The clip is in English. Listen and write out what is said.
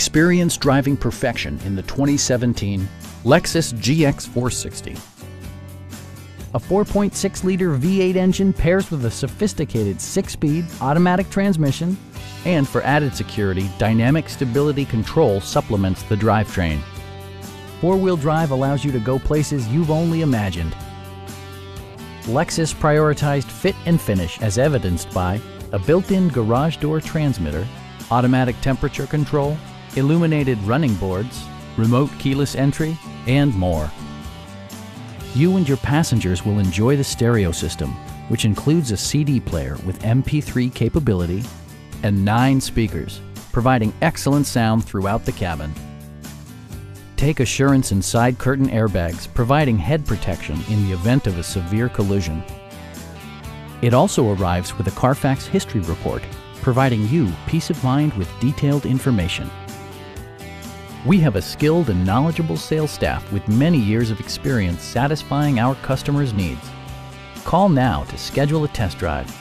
Experience driving perfection in the 2017 Lexus GX460. A 4.6-liter V8 engine pairs with a sophisticated 6-speed automatic transmission, and for added security, Dynamic Stability Control supplements the drivetrain. Four-wheel drive allows you to go places you've only imagined. Lexus prioritized fit and finish as evidenced by a built-in garage door transmitter, automatic temperature control, illuminated running boards, remote keyless entry, and more. You and your passengers will enjoy the stereo system, which includes a CD player with MP3 capability and nine speakers, providing excellent sound throughout the cabin. Take assurance in side curtain airbags, providing head protection in the event of a severe collision. It also arrives with a Carfax history report, providing you peace of mind with detailed information. We have a skilled and knowledgeable sales staff with many years of experience satisfying our customers' needs. Call now to schedule a test drive